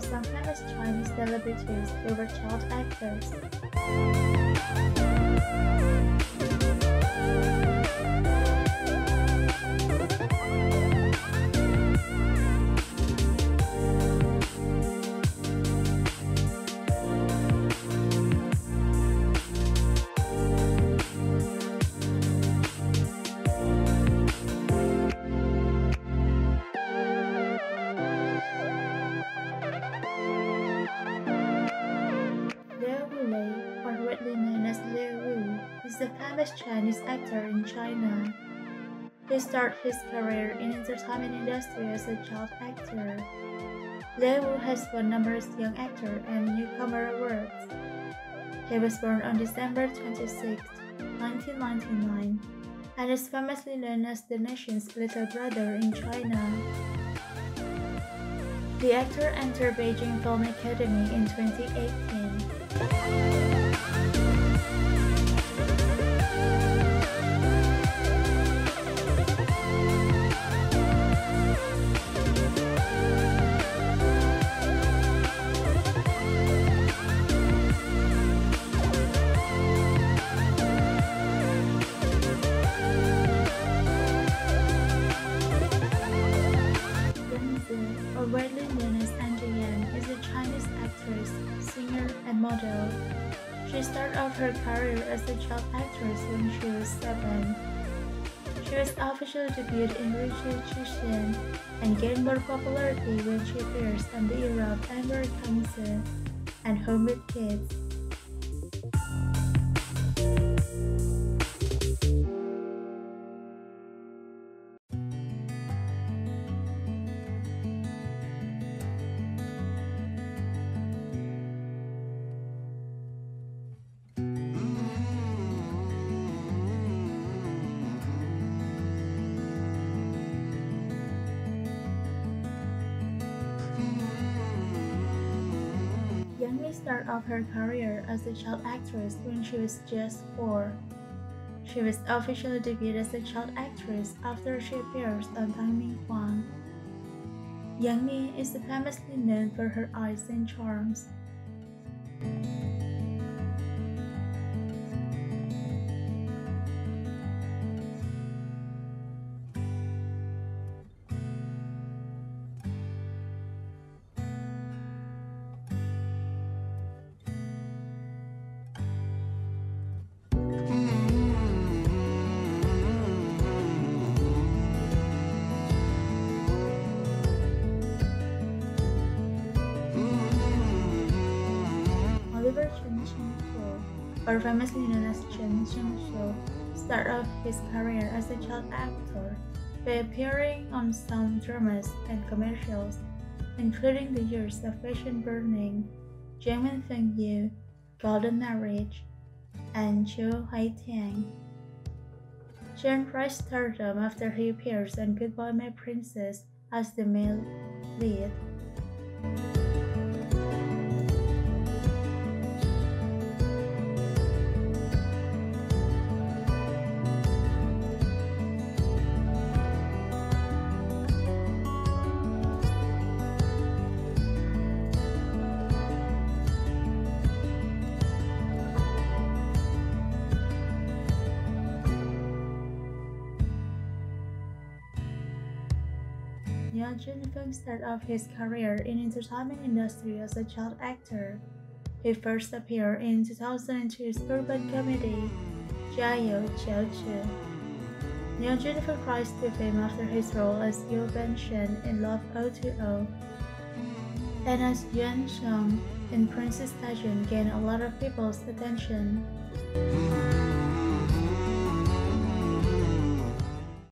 famous Chinese celebrities who were child actors. A famous Chinese actor in China. He started his career in entertainment industry as a child actor. Leo Wu has won numerous Young Actor and Newcomer awards. He was born on December 26, 1999, and is famously known as the nation's little brother in China. The actor entered Beijing Film Academy in 2018. Model. She started off her career as a child actress when she was seven. She was officially debuted in Ru Ci Chu Shan and gained more popularity when she appears on the era of Emperor Kangxi and Home with Kids. Yang Mi started off her career as a child actress when she was just four. She was officially debuted as a child actress after she appeared on Tang Ming Huang. Yang Mi is famously known for her eyes and charms. Or famously known as Chen Sheng started off his career as a child actor by appearing on some dramas and commercials, including The Years of Passion Burning, Jiangmen Feng Yu, Golden Marriage, and Qiu Haitang. Chen rised stardom after he appears on Goodbye My Princess as the male lead. Feng started off his career in entertainment industry as a child actor. He first appeared in 2002's urban comedy Jiao Qiao Chu. Niu Junfeng rise to fame after his role as Yu Banshan in Love O2O, and as Yuan Sheng in Princess Agents gained a lot of people's attention.